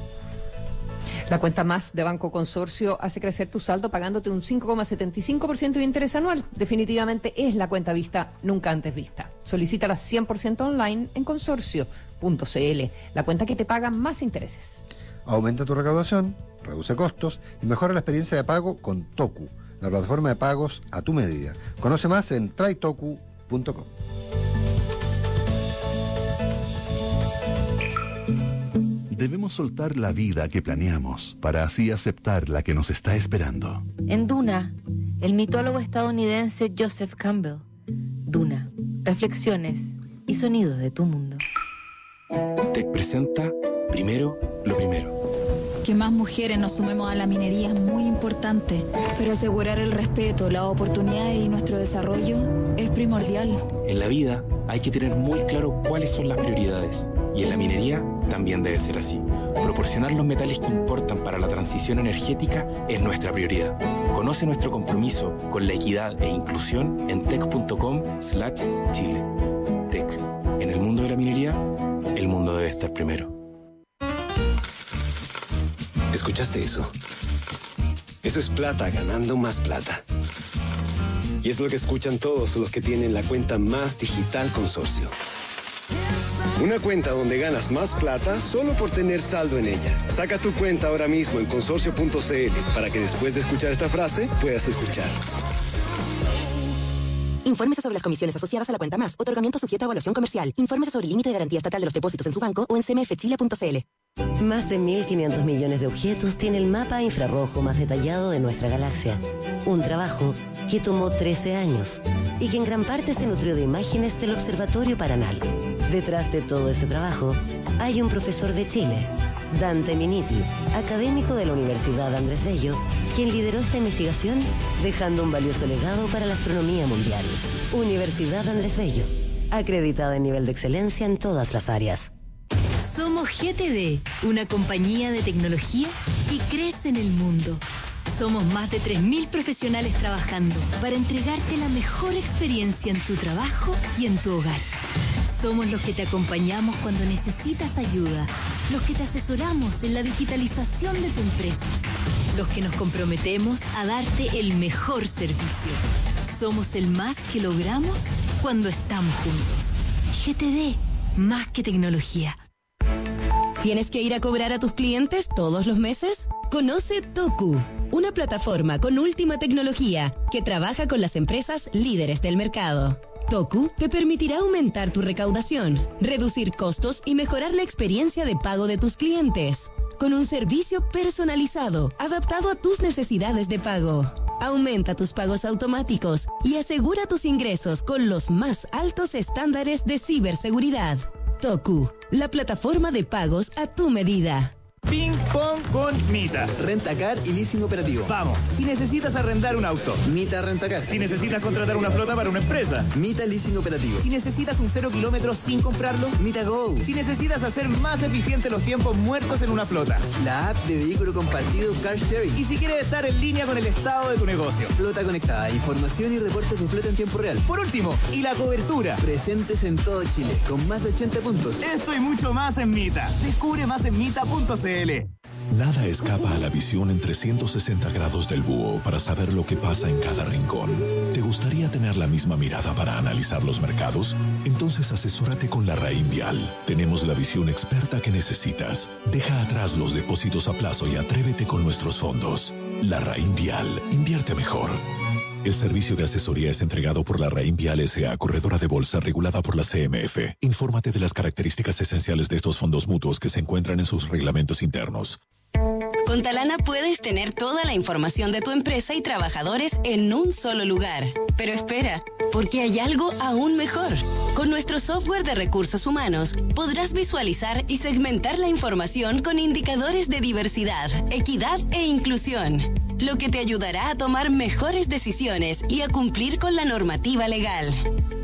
S3: La cuenta más de Banco Consorcio hace crecer tu saldo pagándote un 5,75% de interés anual. Definitivamente es la cuenta vista nunca antes vista. Solicítala 100% online en consorcio.cl, la cuenta que te paga más intereses.
S2: Aumenta tu recaudación, reduce costos y mejora la experiencia de pago con Toku, la plataforma de pagos a tu medida. Conoce más en traitoku.com.
S1: Debemos soltar la vida que planeamos para así aceptar la que nos está esperando.
S5: En Duna, el mitólogo estadounidense Joseph Campbell. Duna, reflexiones y sonidos de tu mundo.
S6: Te presenta primero lo primero.
S7: Que más mujeres nos sumemos a la minería es muy importante, pero asegurar el respeto, las oportunidades y nuestro desarrollo es primordial.
S6: En la vida hay que tener muy claro cuáles son las prioridades y en la minería también debe ser así. Proporcionar los metales que importan para la transición energética es nuestra prioridad. Conoce nuestro compromiso con la equidad e inclusión en tech.com/chile. Tech. En el mundo de la minería, el mundo debe estar primero.
S8: ¿Escuchaste eso? Eso es plata ganando más plata. Y es lo que escuchan todos los que tienen la cuenta más digital consorcio. Una cuenta donde ganas más plata solo por tener saldo en ella. Saca tu cuenta ahora mismo en consorcio.cl para que después de escuchar esta frase puedas escuchar.
S9: Infórmese sobre las comisiones asociadas a la cuenta más. Otorgamiento sujeto a evaluación comercial. Infórmese sobre el límite de garantía estatal de los depósitos en su banco o en cmfchile.cl.
S10: Más de 1.500 millones de objetos tiene el mapa infrarrojo más detallado de nuestra galaxia. Un trabajo que tomó 13 años y que en gran parte se nutrió de imágenes del Observatorio Paranal. Detrás de todo ese trabajo hay un profesor de Chile, Dante Miniti, académico de la Universidad Andrés Bello, quien lideró esta investigación dejando un valioso legado para la astronomía mundial. Universidad Andrés Bello, acreditada en nivel de excelencia en todas las áreas.
S11: Somos GTD, una compañía de tecnología que crece en el mundo. Somos más de 3.000 profesionales trabajando para entregarte la mejor experiencia en tu trabajo y en tu hogar. Somos los que te acompañamos cuando necesitas ayuda, los que te asesoramos en la digitalización de tu empresa, los que nos comprometemos a darte el mejor servicio. Somos el más que logramos cuando estamos juntos. GTD, más que tecnología.
S12: ¿Tienes que ir a cobrar a tus clientes todos los meses? Conoce Toku, una plataforma con última tecnología que trabaja con las empresas líderes del mercado. Toku te permitirá aumentar tu recaudación, reducir costos y mejorar la experiencia de pago de tus clientes. Con un servicio personalizado, adaptado a tus necesidades de pago. Aumenta tus pagos automáticos y asegura tus ingresos con los más altos estándares de ciberseguridad. Toku, la plataforma de pagos a tu medida.
S13: Ping pong con Mita.
S14: Rentacar y leasing operativo.
S13: Vamos. Si necesitas arrendar un auto.
S14: Mita Rentacar.
S13: Si necesitas contratar una flota para una empresa.
S14: Mita Leasing Operativo.
S13: Si necesitas un cero kilómetros sin comprarlo.
S14: Mita Go.
S13: Si necesitas hacer más eficiente los tiempos muertos en una flota.
S14: La app de vehículo compartido Car Sharing.
S13: Y si quieres estar en línea con el estado de tu negocio.
S14: Flota conectada, información y reportes de flota en tiempo real.
S13: Por último, y la cobertura.
S14: Presentes en todo Chile, con más de 80 puntos.
S13: Esto y mucho más en Mita. Descubre más en mita.cl.
S15: Nada escapa a la visión en 360 grados del búho para saber lo que pasa en cada rincón. ¿Te gustaría tener la misma mirada para analizar los mercados? Entonces asesórate con la Raín Vial. Tenemos la visión experta que necesitas. Deja atrás los depósitos a plazo y atrévete con nuestros fondos. La Raín Vial. Invierte mejor. El servicio de asesoría es entregado por la Raín Vial S.A., corredora de bolsa regulada por la CMF. Infórmate de las características esenciales de estos fondos mutuos que se encuentran en sus reglamentos internos.
S12: Con Talana puedes tener toda la información de tu empresa y trabajadores en un solo lugar. Pero espera, porque hay algo aún mejor. Con nuestro software de recursos humanos podrás visualizar y segmentar la información con indicadores de diversidad, equidad e inclusión, lo que te ayudará a tomar mejores decisiones y a cumplir con la normativa legal.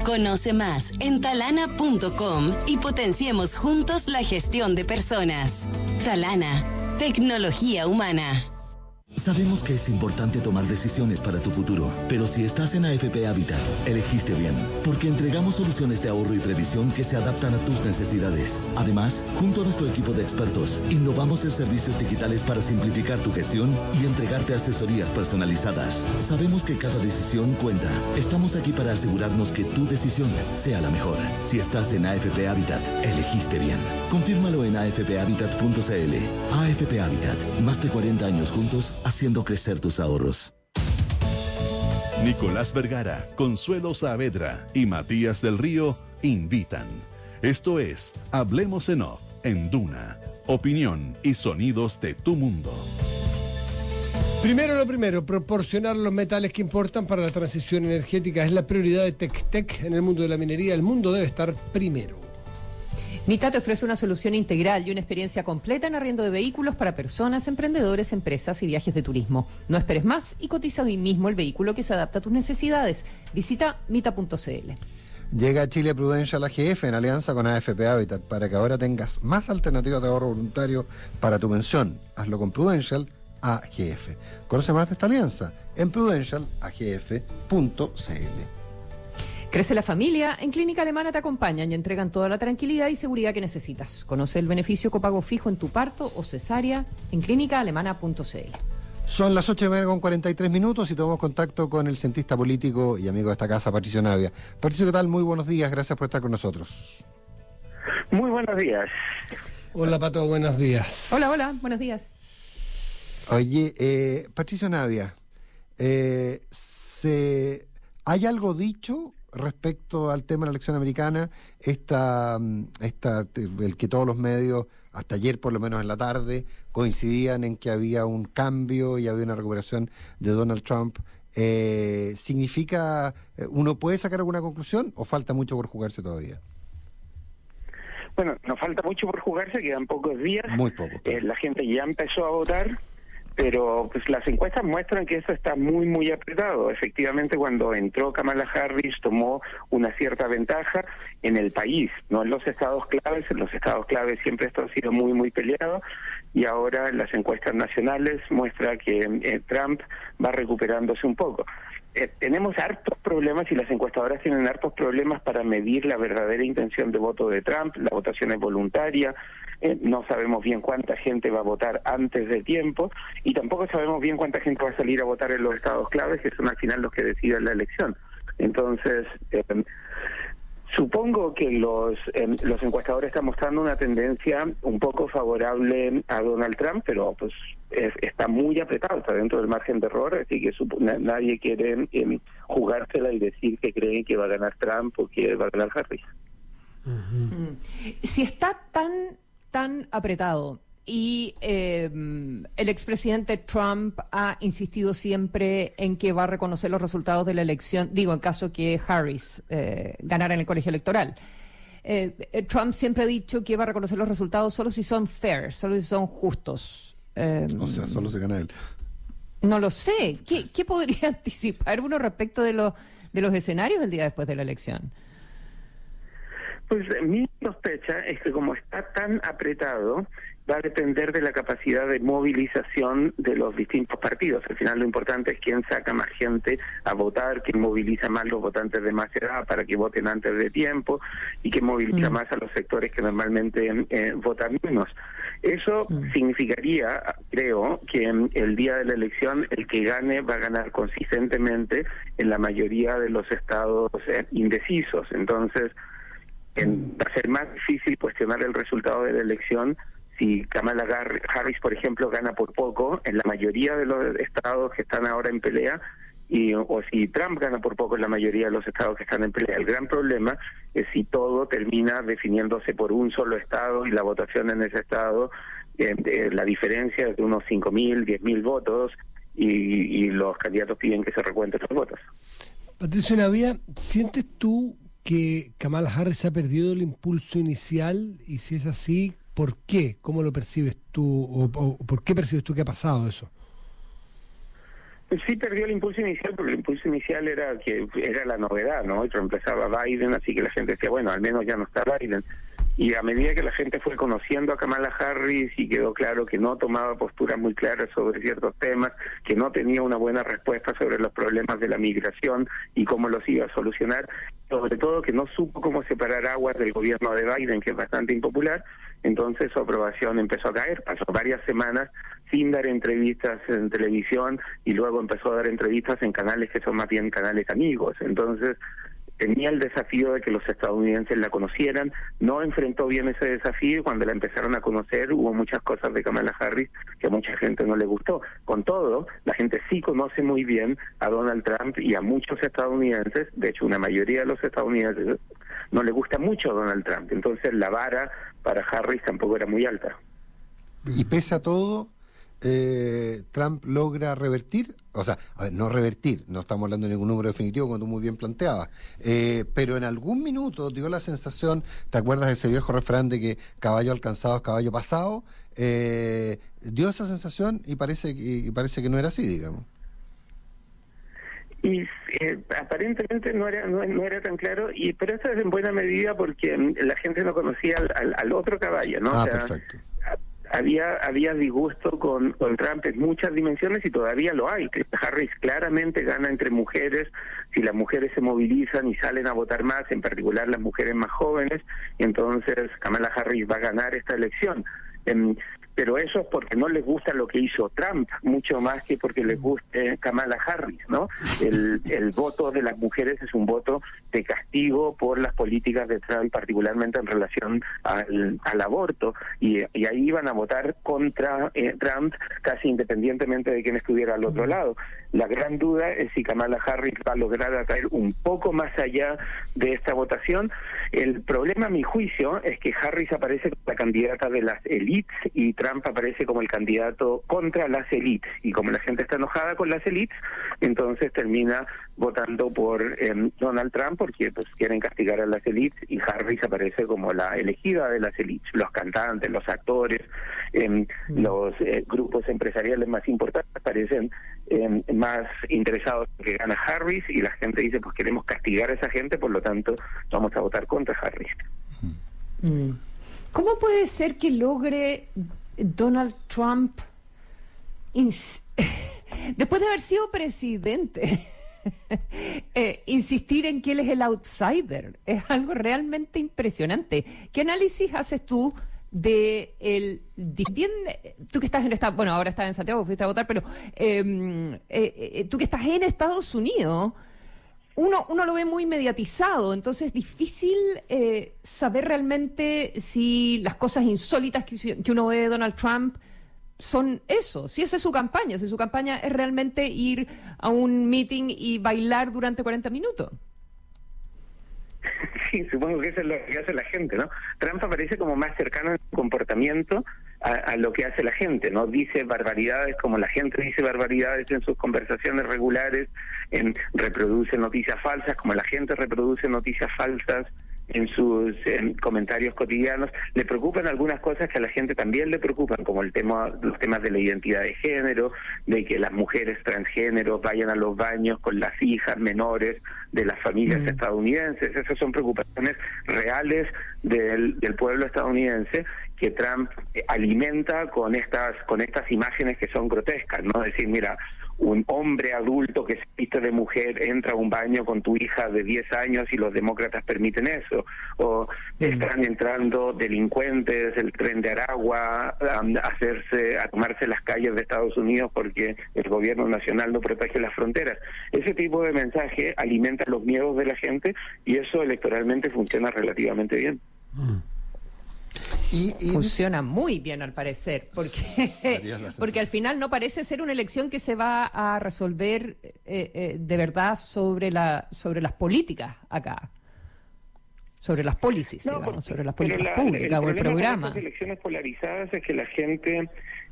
S12: Conoce más en talana.com y potenciemos juntos la gestión de personas. Talana Tecnología humana.
S16: Sabemos que es importante tomar decisiones para tu futuro, pero si estás en AFP Habitat, elegiste bien, porque entregamos soluciones de ahorro y previsión que se adaptan a tus necesidades. Además, junto a nuestro equipo de expertos, innovamos en servicios digitales para simplificar tu gestión y entregarte asesorías personalizadas. Sabemos que cada decisión cuenta. Estamos aquí para asegurarnos que tu decisión sea la mejor. Si estás en AFP Habitat, elegiste bien. Confírmalo en afphabitat.cl. AFP Habitat, más de 40 años juntos haciendo crecer tus ahorros.
S1: Nicolás Vergara, Consuelo Saavedra y Matías del Río invitan. Esto es Hablemos en Off en Duna. Opinión y sonidos de tu mundo.
S4: Primero lo primero, proporcionar los metales que importan para la transición energética es la prioridad de TecTec en el mundo de la minería. El mundo debe estar primero.
S3: Mita te ofrece una solución integral y una experiencia completa en arriendo de vehículos para personas, emprendedores, empresas y viajes de turismo. No esperes más y cotiza hoy mismo el vehículo que se adapta a tus necesidades. Visita mita.cl.
S2: Llega a Chile Prudential AGF en alianza con AFP Habitat para que ahora tengas más alternativas de ahorro voluntario para tu pensión. Hazlo con Prudential AGF. Conoce más de esta alianza en prudentialagf.cl.
S3: Crece la familia, en Clínica Alemana te acompañan y entregan toda la tranquilidad y seguridad que necesitas. Conoce el beneficio copago fijo en tu parto o cesárea en clínicaalemana.cl.
S2: Son las 8 de mañana con 43 minutos y tomamos contacto con el cientista político y amigo de esta casa, Patricio Navia. Patricio, ¿qué tal? Muy buenos días, gracias por estar con nosotros.
S17: Muy buenos días.
S4: Hola, Pato, buenos días.
S3: Hola, hola, buenos días.
S2: Oye, eh, Patricio Navia, eh, se, ¿hay algo dicho respecto al tema de la elección americana, esta, mm, esta, el que todos los medios, hasta ayer por lo menos en la tarde, coincidían en que había un cambio y había una recuperación de Donald Trump, eh, ¿significa, eh, uno puede sacar alguna conclusión o falta mucho por jugarse todavía?
S17: Bueno, nos falta mucho por jugarse, quedan pocos días.
S2: Muy poco.
S17: Eh, la gente ya empezó a votar pero pues las encuestas muestran que eso está muy muy apretado. Efectivamente, cuando entró Kamala Harris tomó una cierta ventaja en el país, no en los estados claves. En los estados claves siempre esto ha sido muy muy peleado y ahora las encuestas nacionales muestra que eh, Trump va recuperándose un poco. Eh, tenemos hartos problemas y las encuestadoras tienen hartos problemas para medir la verdadera intención de voto de Trump. La votación es voluntaria, eh, no sabemos bien cuánta gente va a votar antes de tiempo y tampoco sabemos bien cuánta gente va a salir a votar en los estados claves, que son al final los que deciden la elección. Entonces, eh, supongo que los, eh, los encuestadores están mostrando una tendencia un poco favorable a Donald Trump, pero pues está muy apretado, está dentro del margen de error, así que nadie quiere jugársela y decir que creen que va a ganar Trump o que va a ganar Harris.
S3: Mm. Si está tan tan apretado y eh, el expresidente Trump ha insistido siempre en que va a reconocer los resultados de la elección, digo, en caso que Harris eh, ganara en el colegio electoral. Eh, Trump siempre ha dicho que va a reconocer los resultados solo si son fair, solo si son justos.
S2: o sea, solo se gana él.
S3: No lo sé. ¿Qué, ¿Qué, podría anticipar uno respecto de, los de los escenarios el día después de la elección?
S17: Pues mi sospecha es que como está tan apretado, va a depender de la capacidad de movilización de los distintos partidos. Al final lo importante es quién saca más gente a votar, quién moviliza más los votantes de más edad para que voten antes de tiempo y quién moviliza más a los sectores que normalmente eh, votan menos. Eso significaría, creo, que el día de la elección el que gane va a ganar consistentemente en la mayoría de los estados eh, indecisos. Entonces, va a ser más difícil cuestionar el resultado de la elección si Kamala Harris, por ejemplo, gana por poco en la mayoría de los estados que están ahora en pelea, y, o si Trump gana por poco en la mayoría de los estados que están en pelea. El gran problema es si todo termina definiéndose por un solo estado y la votación en ese estado, eh, la diferencia de unos 5.000, 10.000 votos y, y los candidatos piden que se recuenten los votos.
S4: Patricio Navia, ¿sientes tú que Kamala Harris ha perdido el impulso inicial y si es así, ¿por qué? ¿Cómo lo percibes tú o, por qué percibes tú que ha pasado eso?
S17: Sí perdió el impulso inicial, porque el impulso inicial era que era la novedad, ¿no? Y reemplazaba Biden, así que la gente decía, bueno, al menos ya no está Biden. Y a medida que la gente fue conociendo a Kamala Harris y quedó claro que no tomaba posturas muy claras sobre ciertos temas, que no tenía una buena respuesta sobre los problemas de la migración y cómo los iba a solucionar, sobre todo que no supo cómo separar aguas del gobierno de Biden, que es bastante impopular, entonces su aprobación empezó a caer. Pasó varias semanas sin dar entrevistas en televisión y luego empezó a dar entrevistas en canales que son más bien canales amigos. Entonces tenía el desafío de que los estadounidenses la conocieran, no enfrentó bien ese desafío y cuando la empezaron a conocer hubo muchas cosas de Kamala Harris que a mucha gente no le gustó. Con todo, la gente sí conoce muy bien a Donald Trump y a muchos estadounidenses, de hecho una mayoría de los estadounidenses no le gusta mucho a Donald Trump, entonces la vara para Harris tampoco era muy alta.
S2: Y pese a todo, eh, Trump logra revertir, o sea, a ver, no revertir, no estamos hablando de ningún número definitivo, como tú muy bien planteabas, eh, pero en algún minuto dio la sensación, ¿te acuerdas de ese viejo refrán de que caballo alcanzado es caballo pasado? Eh, dio esa sensación y parece, y parece que no era así, digamos.
S17: Y eh, aparentemente no era no, no, era tan claro, y pero eso es en buena medida porque mm, la gente no conocía al, al, al otro caballo, ¿no?
S2: Ah,
S17: o sea,
S2: perfecto.
S17: Había había disgusto con, con Trump en muchas dimensiones y todavía lo hay. Harris claramente gana entre mujeres si las mujeres se movilizan y salen a votar más, en particular las mujeres más jóvenes, entonces Kamala Harris va a ganar esta elección. Pero eso es porque no les gusta lo que hizo Trump, mucho más que porque les guste Kamala Harris, ¿no? El, el voto de las mujeres es un voto de castigo por las políticas de Trump, particularmente en relación al, al aborto, y, ahí iban a votar contra eh, Trump casi independientemente de quién estuviera al otro lado. La gran duda es si Kamala Harris va a lograr atraer un poco más allá de esta votación. El problema, a mi juicio, es que Harris aparece como la candidata de las elites y Trump aparece como el candidato contra las elites. Y como la gente está enojada con las elites, entonces termina votando por eh, Donald Trump porque pues quieren castigar a las elites y Harris aparece como la elegida de las elites, los cantantes, los actores, eh, los eh, grupos empresariales más importantes parecen más interesados en que gana Harris y la gente dice pues queremos castigar a esa gente, por lo tanto vamos a votar contra Harris.
S3: Mm. ¿Cómo puede ser que logre Donald Trump después de haber sido presidente? eh, insistir en que él es el outsider. Es algo realmente impresionante. ¿Qué análisis haces tú de el bien, tú que estás en esta, bueno, ahora estás en Santiago, fuiste a votar, pero eh, eh, tú que estás en Estados Unidos, uno, uno lo ve muy mediatizado, entonces es difícil eh, saber realmente si las cosas insólitas que, uno ve de Donald Trump son eso, si esa es su campaña, si su campaña es realmente ir a un meeting y bailar durante 40 minutos.
S17: Sí, supongo que eso es lo que hace la gente, ¿no? Trump aparece como más cercano en su comportamiento a, a, lo que hace la gente, ¿no? Dice barbaridades como la gente dice barbaridades en sus conversaciones regulares, en, reproduce noticias falsas como la gente reproduce noticias falsas en sus en comentarios cotidianos, le preocupan algunas cosas que a la gente también le preocupan, como el tema, los temas de la identidad de género, de que las mujeres transgénero vayan a los baños con las hijas menores de las familias mm. estadounidenses. Esas son preocupaciones reales del, del pueblo estadounidense que Trump alimenta con estas con estas imágenes que son grotescas, ¿no? Decir, mira, un hombre adulto que se viste de mujer entra a un baño con tu hija de 10 años y los demócratas permiten eso. O mm. están entrando delincuentes, el tren de Aragua, a, hacerse, a tomarse las calles de Estados Unidos porque el gobierno nacional no protege las fronteras. Ese tipo de mensaje alimenta los miedos de la gente y eso electoralmente funciona relativamente bien.
S2: Mm.
S3: Y, y, Funciona muy bien al parecer, porque, porque al final no parece ser una elección que se va a resolver eh, eh, de verdad sobre, la, sobre las políticas acá, sobre las policies,
S17: no,
S3: digamos,
S17: porque,
S3: sobre las políticas
S17: la,
S3: públicas
S17: el
S3: o el programa.
S17: Con elecciones polarizadas es que la gente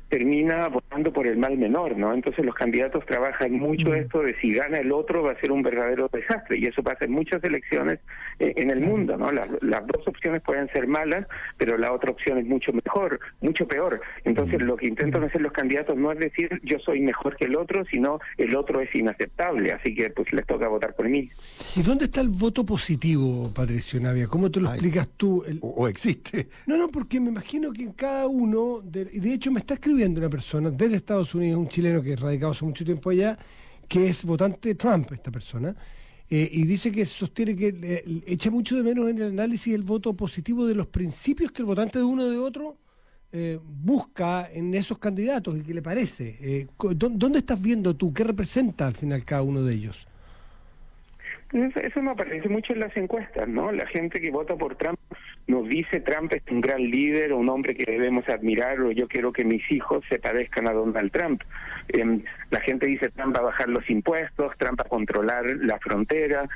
S17: termina votando por el mal menor, ¿no? Entonces los candidatos trabajan mucho esto de si gana el otro va a ser un verdadero desastre y eso pasa en muchas elecciones eh, en el mundo, ¿no? Las, las dos opciones pueden ser malas, pero la otra opción es mucho mejor, mucho peor. Entonces lo que intentan hacer los candidatos no es decir yo soy mejor que el otro, sino el otro es inaceptable, así que pues les toca votar por mí.
S4: ¿Y dónde está el voto positivo, Patricio Navia? ¿Cómo te lo explicas tú? El-
S2: O, o existe.
S4: No, no, porque me imagino que en cada uno, de, y de hecho me está escribiendo una persona desde Estados Unidos, un chileno que es radicado hace mucho tiempo allá, que es votante de Trump, esta persona, eh, y dice que sostiene que le echa mucho de menos en el análisis el voto positivo de los principios que el votante de uno de otro eh, busca en esos candidatos y que le parece. Eh, co- ¿dó- ¿Dónde estás viendo tú? ¿Qué representa al final cada uno de ellos?
S17: Eso, eso me aparece mucho en las encuestas, ¿no? La gente que vota por Trump nos dice Trump es un gran líder un hombre que debemos admirar o yo quiero que mis hijos se parezcan a Donald Trump. Em, la gente dice Trump va a bajar los impuestos, Trump va a controlar la frontera,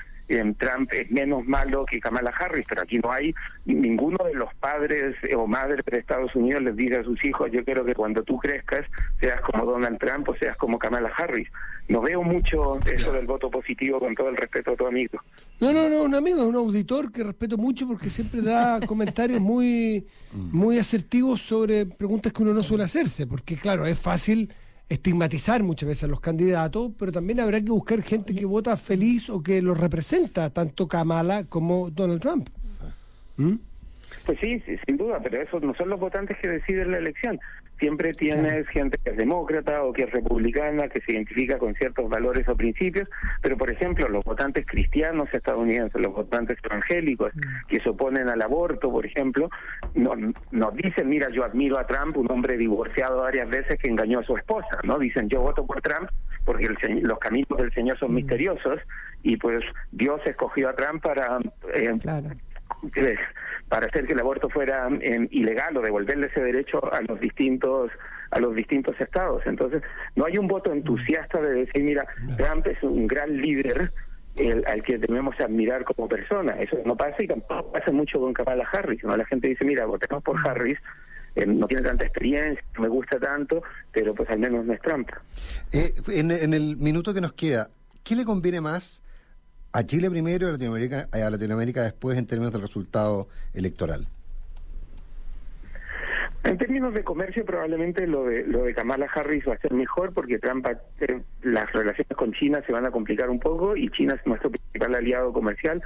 S17: Trump es menos malo que Kamala Harris, pero aquí no hay ninguno de los padres eh, o madres de Estados Unidos les dice a sus hijos yo quiero que cuando tú crezcas seas como Donald Trump o seas como Kamala Harris. No veo mucho eso del voto positivo con todo el respeto a tu amigo.
S4: No, no, no, un amigo, un auditor que respeto mucho porque siempre da comentarios muy, muy asertivos sobre preguntas que uno no suele hacerse, porque claro, es fácil estigmatizar muchas veces a los candidatos, pero también habrá que buscar gente que vota feliz o que los representa, tanto Kamala como Donald Trump. ¿Mm?
S17: Pues sí, sí, sin duda, pero esos no son los votantes que deciden la elección. Siempre tienes gente que es demócrata o que es republicana, que se identifica con ciertos valores o principios, pero por ejemplo los votantes cristianos estadounidenses, los votantes evangélicos que se oponen al aborto, por ejemplo, no, nos dicen, mira, yo admiro a Trump, un hombre divorciado varias veces que engañó a su esposa, ¿no? Dicen, yo voto por Trump porque el los caminos del Señor son misteriosos y pues Dios escogió a Trump para... eh, eh, para hacer que el aborto fuera eh, ilegal o devolverle ese derecho a los distintos a los distintos estados. Entonces, no hay un voto entusiasta de decir, mira, Trump es un gran líder el- al que debemos admirar como persona. Eso no pasa y tampoco pasa mucho con Kamala Harris. ¿no? La gente dice, mira, votemos por Harris, eh, no tiene tanta experiencia, no me gusta tanto, pero pues al menos no es Trump.
S2: Eh, en, en el minuto que nos queda, ¿qué le conviene más a Chile primero y a Latinoamérica, a Latinoamérica después en términos del resultado electoral?
S17: En términos de comercio, probablemente lo de lo de Kamala Harris va a ser mejor porque Trump va a tener- las relaciones con China se van a complicar un poco y China es nuestro principal aliado comercial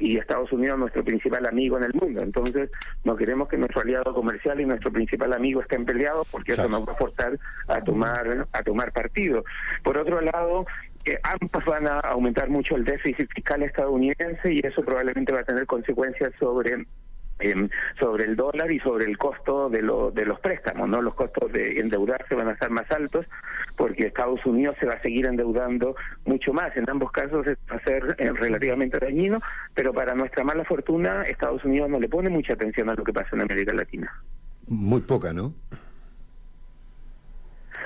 S17: y Estados Unidos nuestro principal amigo en el mundo. Entonces, no queremos que nuestro aliado comercial y nuestro principal amigo estén peleados porque eso nos va a forzar a tomar a tomar partido. Por otro lado, eh, ambos van a aumentar mucho el déficit fiscal estadounidense y eso probablemente va a tener consecuencias sobre em, sobre el dólar y sobre el costo de, lo- de los préstamos, ¿no? Los costos de endeudarse van a estar más altos porque Estados Unidos se va a seguir endeudando mucho más. En ambos casos va a ser eh, relativamente dañino, pero para nuestra mala fortuna Estados Unidos no le pone mucha atención a lo que pasa en América Latina.
S2: Muy poca, ¿no?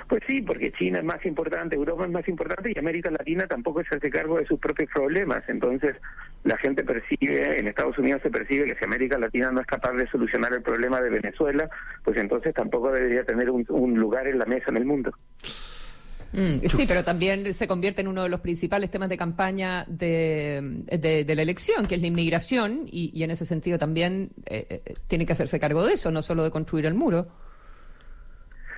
S17: Pues sí, porque China es más importante, Europa es más importante y América Latina tampoco se hace cargo de sus propios problemas. Entonces, la gente percibe, en Estados Unidos se percibe que si América Latina no es capaz de solucionar el problema de Venezuela, pues entonces tampoco debería tener un, lugar en la mesa en el mundo.
S3: Mm, sí, pero también se convierte en uno de los principales temas de campaña de, de- la elección, que es la inmigración, y, y en ese sentido también eh, eh, tiene que hacerse cargo de eso, no solo de construir el muro.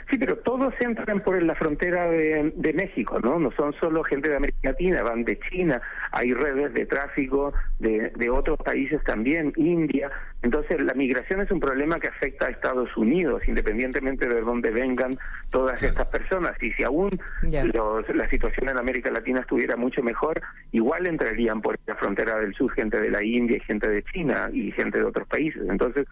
S17: Sí, pero todos entran por la frontera de, de México, ¿no? No son solo gente de América Latina, van de China, hay redes de tráfico de, de otros países también, India. Entonces, la migración es un problema que afecta a Estados Unidos, independientemente de dónde vengan todas estas personas. Y si aún los- la situación en América Latina estuviera mucho mejor, igual entrarían por la frontera del sur gente de la India y gente de China y gente de otros países. Entonces,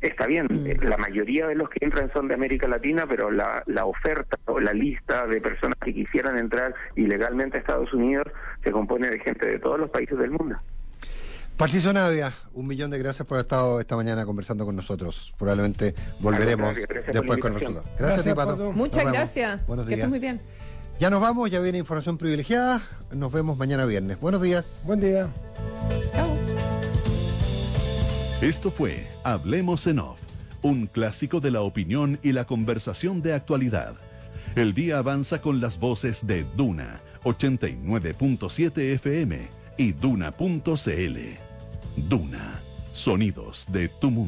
S17: Está bien, eh, la mayoría de los que entran son de América Latina, pero la, la oferta o la lista de personas que quisieran entrar ilegalmente a Estados Unidos se compone de gente de todos los países del mundo.
S2: Patricio Navia, un millón de gracias por haber estado esta mañana conversando con nosotros. Probablemente volveremos
S17: gracias
S2: después con nosotros. Gracias, a ti, Pato.
S3: Muchas gracias.
S2: Buenos
S3: Que estés
S2: días.
S3: muy bien.
S2: Ya nos vamos, ya viene información privilegiada. Nos vemos mañana viernes. Buenos días.
S4: Buen día.
S1: Esto fue Hablemos en Off, un clásico de la opinión y la conversación de actualidad. El día avanza con las voces de Duna 89.7 FM y Duna.cl. Duna, sonidos de tu mundo.